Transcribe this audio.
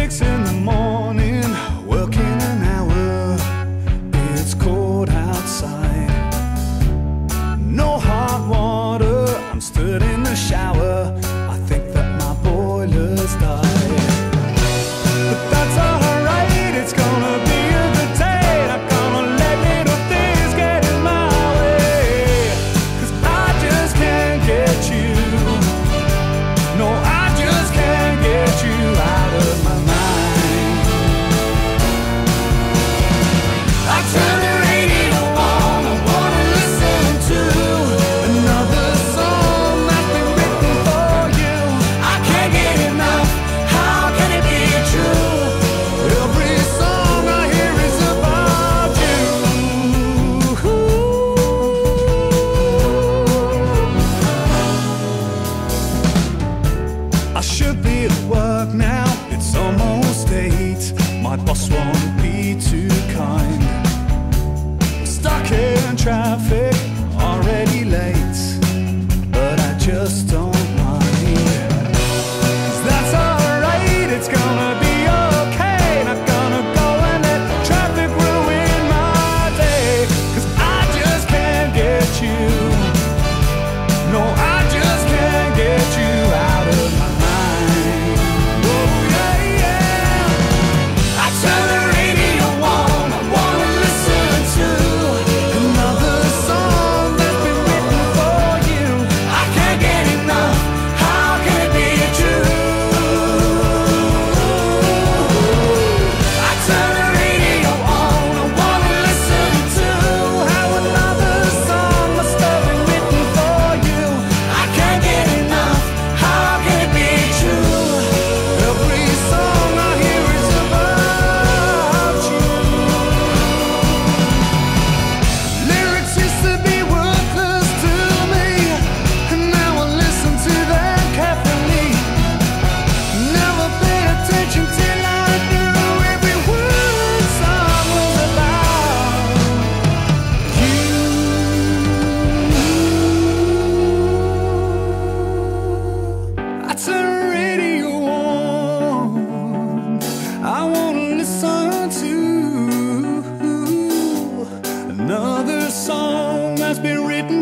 six in the morning. I should be at work now, it's almost eight. My boss won't be too kind. Stuck in traffic. lights and radio on. I want to listen to another song that's been written